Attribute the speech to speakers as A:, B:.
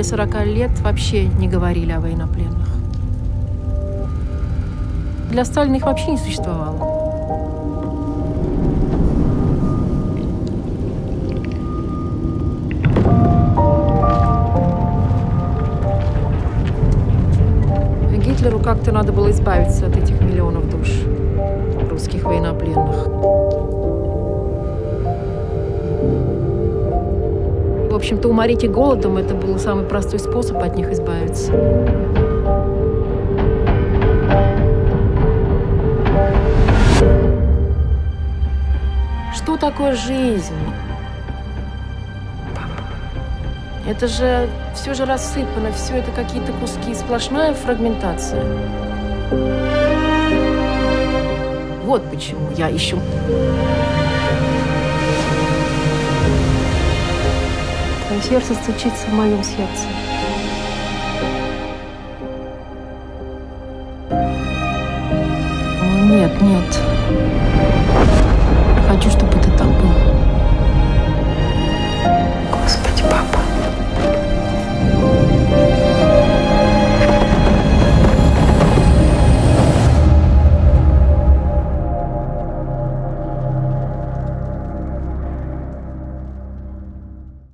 A: более 40 лет вообще не говорили о военнопленных. Для Сталина их вообще не существовало. Гитлеру как-то надо было избавиться от этих миллионов душ русских военнопленных. Общем-то, уморить их голодом – это был самый простой способ от них избавиться. Что такое жизнь? Это же все же рассыпано, все это какие-то куски, сплошная фрагментация. Вот почему я ищу. Твое сердце стучится в моем сердце. Нет, нет.